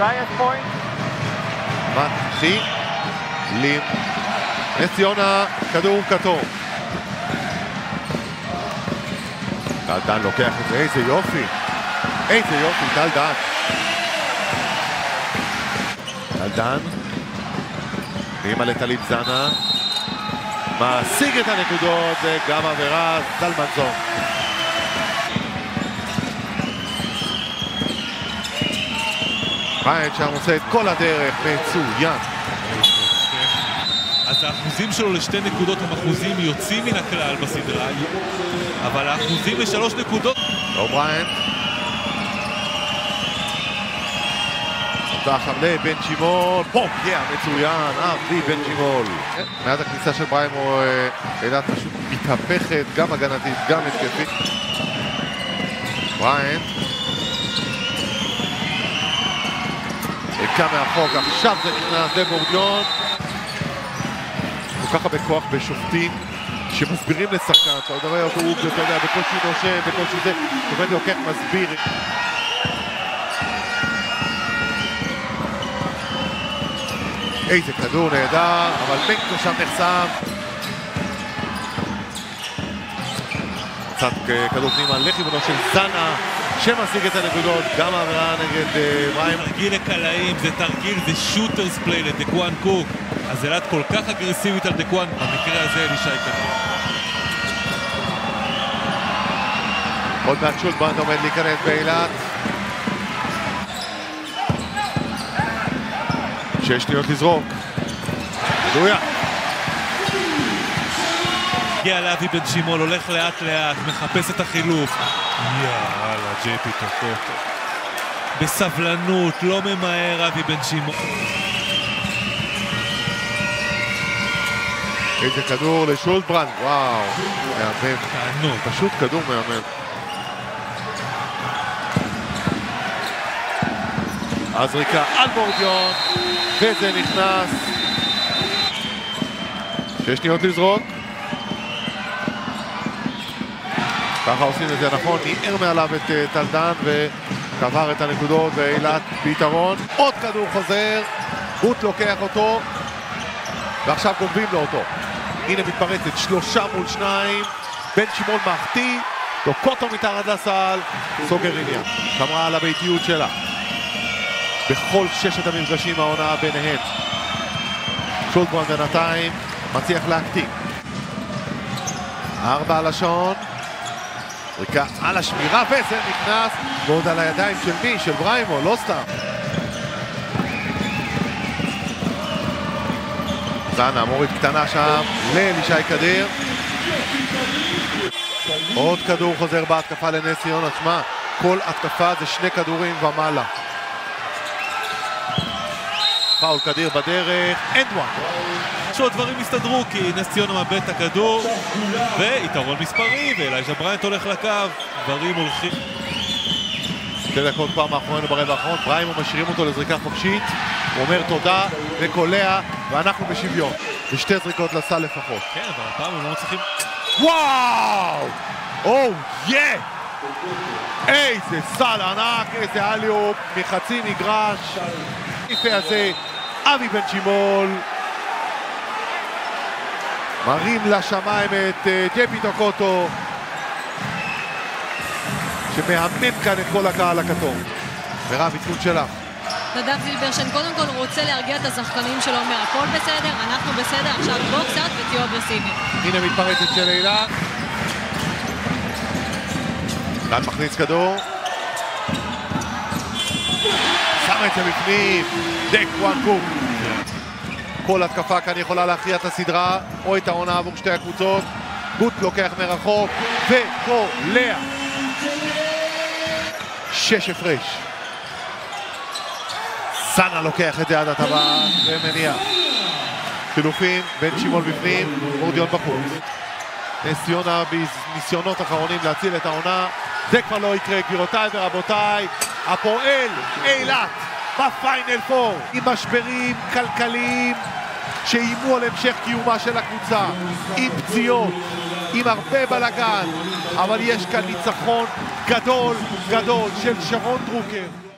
Riot point. מתחילים. נס ציונה, כדור כתום. טל דן לוקח את זה, איזה יופי. איזה יופי, טל דן. טל דן. פנימה לטליב זנה. משיג את הנקודות, גם עבירה, זלמנזון. בריינט שם עושה את כל הדרך, מצוין. אז האחוזים שלו לשתי נקודות הם אחוזים יוצאים מן הכלל בסדרה, אבל האחוזים לשלוש נקודות... בריינט. נותן עכשיו לבן פופ, yeah, מצוין, אבי בן שימול. מאז הכניסה של בריינט הוא אילת פשוט מתהפכת, גם הגנתית, גם התקפית. בריינט. הקה מהחוק, עכשיו זה נכנס לבורדיון. כל כך הרבה כוח בשופטים שמסבירים לשחקן, אתה יודע אותו, הוא, אתה יודע, בקושי נושם, בקושי זה, אומרת, לוקח מסביר. איזה כדור נהדר, אבל מנקו שם נחסם. קצת כדור פנימה לכיוונו של זנה, שמשיג את הנקודות, גם העבירה נגד בריימו. תרגיל לקלעים, זה תרגיל, זה shooters play לדקואן קוק. אז אילת כל כך אגרסיבית על דקואן, במקרה הזה אלישי קטן. עוד מעט שולטברנד עומד להיכנס באילת. שש שניות לזרוק. מדויק. הגיע לאבי בן שמעון, הולך לאט לאט, מחפש את החילוף. יאללה, ג'יי פי טוקוטו. בסבלנות, לא ממהר אבי בן שמעון. איזה כדור לשולטברנד, וואו, מהמם. תענוג. פשוט כדור מהמם. הזריקה על בורדיון, וזה נכנס. שש שניות לזרוק. ככה עושים את זה נכון, ניער מעליו את uh, טל דן וקבר את הנקודות ואילת ביתרון. עוד כדור חוזר, רות לוקח אותו, ועכשיו גונבים לו אותו. הנה מתפרצת, שלושה מול שניים, בן שמעון מחטיא, טוקוטו מתחת לסל, סוגר עניין. שמרה על הביתיות שלה. בכל ששת המפגשים העונה ביניהם. שולטברן בינתיים מצליח להקטין. ארבע על השעון. זריקה על השמירה וזה נכנס ועוד על הידיים של מי? של בריימו, לא סתם. זנה מוריד קטנה שם לאלישי קדיר. עוד כדור חוזר בהתקפה לנס ציונה. שמע, כל התקפה זה שני כדורים ומעלה. פאול קדיר בדרך, and one. שעוד דברים יסתדרו כי נס ציונה מאבד את הכדור ויתרון מספרי ואלישע בריינט הולך לקו, דברים הולכים. שתי דקות פעם מאחורינו ברבע האחרון, בריימו משאירים אותו לזריקה חופשית, הוא אומר תודה וקולע ואנחנו בשוויון. ושתי זריקות לסל לפחות. כן, אבל הפעם הם לא מצליחים... וואו! או יא! איזה סל ענק, איזה alley-oop מחצי מגרש. היפה הזה, אבי בן שימול. מרים לשמיים את ג'פי טוקוטו שמהמם כאן את כל הקהל הכתום. מירב, עדכון שלך. נדב זילברשן קודם כל רוצה להרגיע את השחקנים שלו, אומר הכל בסדר, אנחנו בסדר, עכשיו בוא קצת ותהיו אגרסיביים. הנה מתפרצת של אילת. דן מכניס כדור. שם את זה בפנים, דק וואן קוק. כל התקפה כאן יכולה להכריע את הסדרה או את העונה עבור שתי הקבוצות. גוט לוקח מרחוק וקולע. שש הפרש. סאנה לוקח את זה עד הטבעה ומניע. חילופים, בן שמעון בפנים, מורדיון בחוץ. נס ציונה בניסיונות אחרונים להציל את העונה. זה כבר לא יקרה, גבירותיי ורבותיי. הפועל אילת בפיינל פור עם משברים כלכליים שאיימו על המשך קיומה של הקבוצה. עם פציעות, עם הרבה בלאגן. אבל יש כאן ניצחון גדול גדול של שרון דרוקר